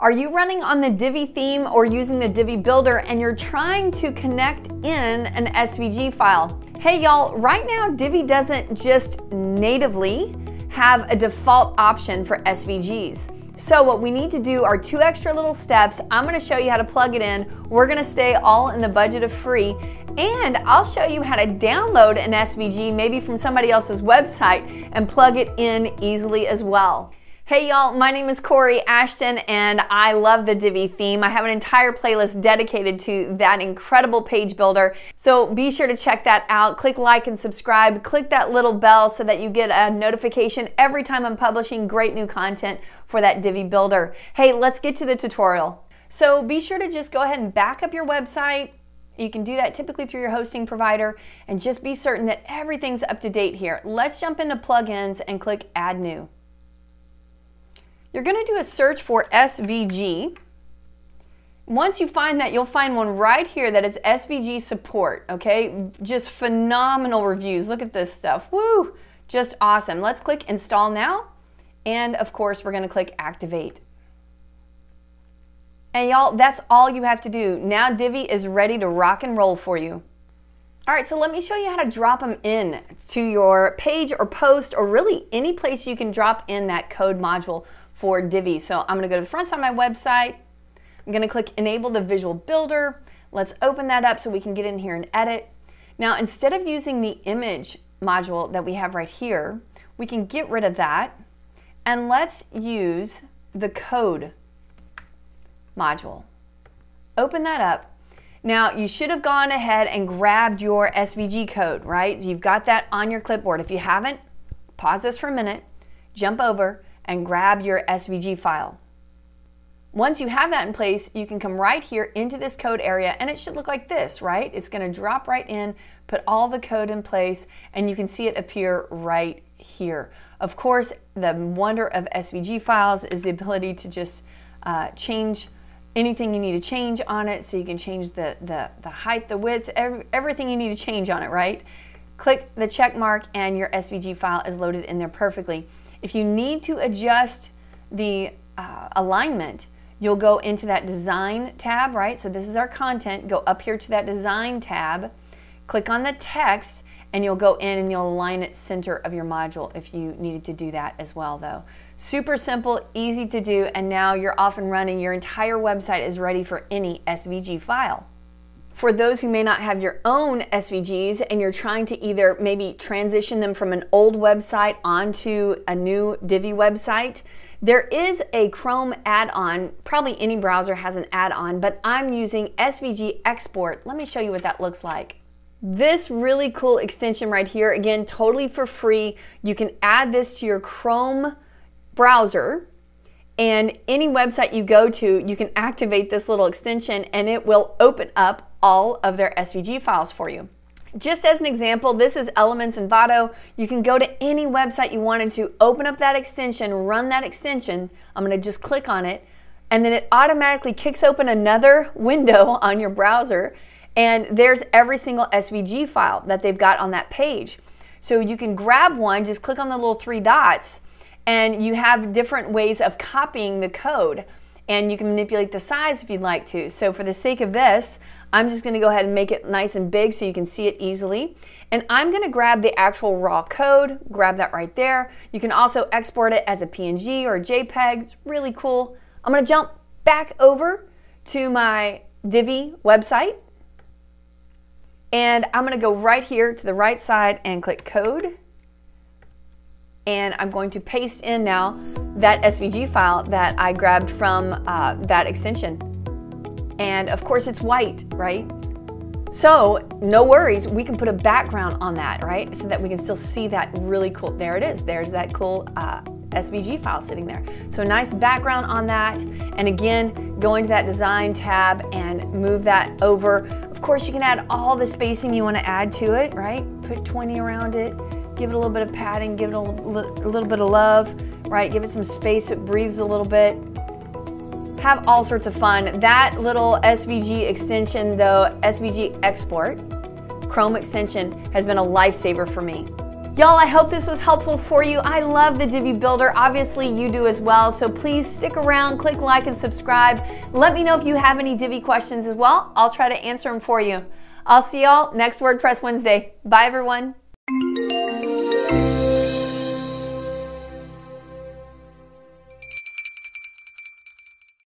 Are you running on the Divi theme or using the Divi Builder and you're trying to connect in an SVG file? Hey y'all, right now Divi doesn't just natively have a default option for SVGs. So what we need to do are two extra little steps. I'm gonna show you how to plug it in. We're gonna stay all in the budget of free and I'll show you how to download an SVG maybe from somebody else's website and plug it in easily as well. Hey y'all, my name is Kori Ashton and I love the Divi theme. I have an entire playlist dedicated to that incredible page builder. So be sure to check that out. Click like and subscribe. Click that little bell so that you get a notification every time I'm publishing great new content for that Divi builder. Hey, let's get to the tutorial. So be sure to just go ahead and back up your website. You can do that typically through your hosting provider and just be certain that everything's up to date here. Let's jump into plugins and click add new. You're going to do a search for SVG. Once you find that, you'll find one right here that is SVG support, okay? Just phenomenal reviews. Look at this stuff. Woo! Just awesome. Let's click install now. And of course, we're going to click activate. And y'all, that's all you have to do. Now Divi is ready to rock and roll for you. All right, so let me show you how to drop them in to your page or post or really any place you can drop in that code module for Divi. So I'm gonna go to the front side of my website. I'm gonna click enable the visual builder. Let's open that up so we can get in here and edit. Now, instead of using the image module that we have right here, we can get rid of that and let's use the code module. Open that up. Now, you should have gone ahead and grabbed your SVG code, right? You've got that on your clipboard. If you haven't, pause this for a minute, jump over, and grab your SVG file. Once you have that in place, you can come right here into this code area and it should look like this, right? It's gonna drop right in, put all the code in place, and you can see it appear right here. Of course, the wonder of SVG files is the ability to just uh, change anything you need to change on it so you can change the, the, the height, the width, every, everything you need to change on it, right? Click the check mark and your SVG file is loaded in there perfectly. If you need to adjust the uh, alignment, you'll go into that design tab, right? So this is our content. Go up here to that design tab, click on the text, and you'll go in and you'll align it center of your module if you needed to do that as well though. Super simple, easy to do, and now you're off and running. Your entire website is ready for any SVG file. For those who may not have your own SVGs and you're trying to either maybe transition them from an old website onto a new Divi website, there is a Chrome add-on, probably any browser has an add-on, but I'm using SVG Export. Let me show you what that looks like. This really cool extension right here, again, totally for free. You can add this to your Chrome browser and any website you go to, you can activate this little extension and it will open up all of their SVG files for you. Just as an example, this is Elements Envato. You can go to any website you wanted to, open up that extension, run that extension. I'm gonna just click on it, and then it automatically kicks open another window on your browser, and there's every single SVG file that they've got on that page. So you can grab one, just click on the little three dots, and you have different ways of copying the code, and you can manipulate the size if you'd like to. So for the sake of this, I'm just gonna go ahead and make it nice and big so you can see it easily. And I'm gonna grab the actual raw code, grab that right there. You can also export it as a PNG or a JPEG, it's really cool. I'm gonna jump back over to my Divi website. And I'm gonna go right here to the right side and click code. And I'm going to paste in now that SVG file that I grabbed from uh, that extension. And of course it's white, right? So no worries, we can put a background on that, right? So that we can still see that really cool, there it is, there's that cool uh, SVG file sitting there. So nice background on that. And again, go into that design tab and move that over. Of course, you can add all the spacing you want to add to it, right? Put 20 around it, give it a little bit of padding, give it a little, bit of love, right? Give it some space it breathes a little bit have all sorts of fun. That little SVG extension though, SVG export, Chrome extension has been a lifesaver for me. Y'all, I hope this was helpful for you. I love the Divi Builder. Obviously, you do as well. So please stick around, click like and subscribe. Let me know if you have any Divi questions as well. I'll try to answer them for you. I'll see y'all next WordPress Wednesday. Bye, everyone.